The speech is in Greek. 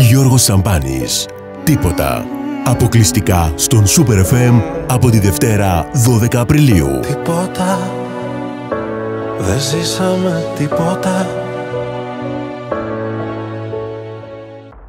Γιώργος Σαμπάνης. Τίποτα. Αποκλειστικά στον Super FM από τη Δευτέρα 12 Απριλίου. Τίποτα Δεν ζήσαμε τίποτα